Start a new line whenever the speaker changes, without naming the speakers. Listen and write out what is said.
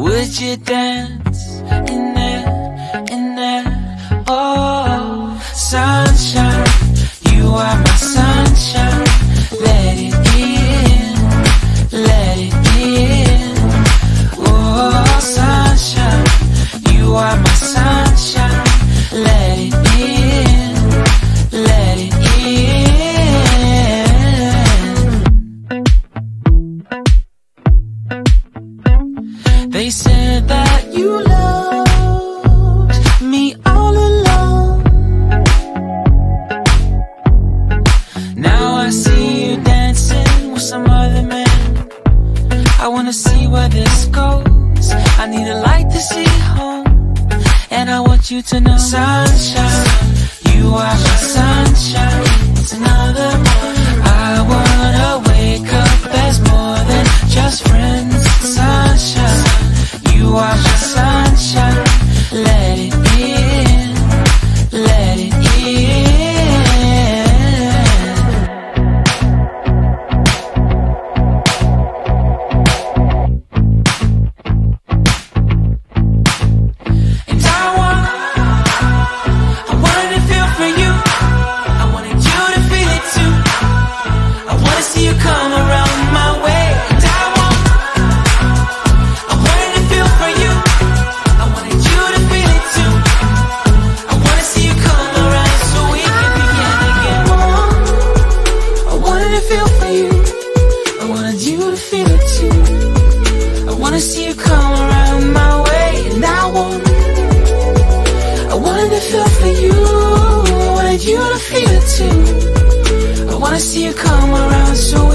Would you dance like to see home. And I want you to know Sunshine, you are my sunshine. It's another one I wanna wake up There's more than just friends. see you come around my way And I want I wanna feel for you I wanted you to feel it too. I wanna see you come around so